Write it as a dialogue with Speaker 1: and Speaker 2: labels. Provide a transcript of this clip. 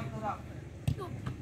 Speaker 1: ントだ。